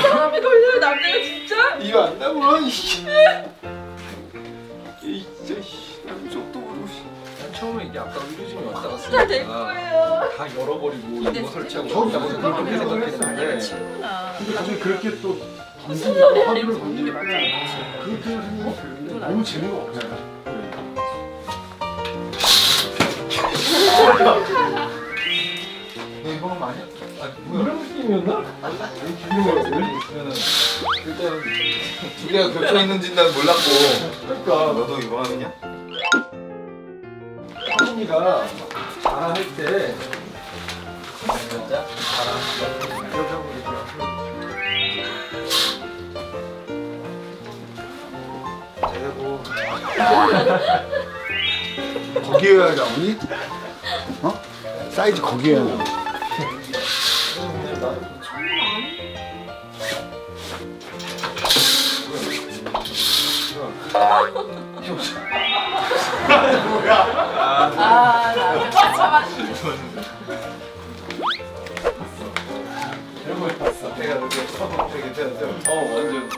사람이 걸려요 남자가 진짜? 이거 안 나와 이씨. 이 진짜 쪽도 모르고 처음에 이게 아까 의료진이 왔다가 진짜 될 거예요. 다 열어버리고 이거 설치하고 그거 그렇게 생각했는데 친구나. 나중에 그렇게 또 무슨 소리야? 맞아 그렇게 생각하면 너무 재미가 없잖아 많이 아 뭐야 이런 느낌이었나? 그러면은 일단은 두 개가 겹쳐 있는지 난 몰랐고 그러니까 너도 이거 하느냐? 하은이가 자랑할 때 진짜? 대고 거기에 나오니? 어? 사이즈 거기에 나오니? 아나. 참아 내가 이렇게 되게 괜찮았죠? 어 완전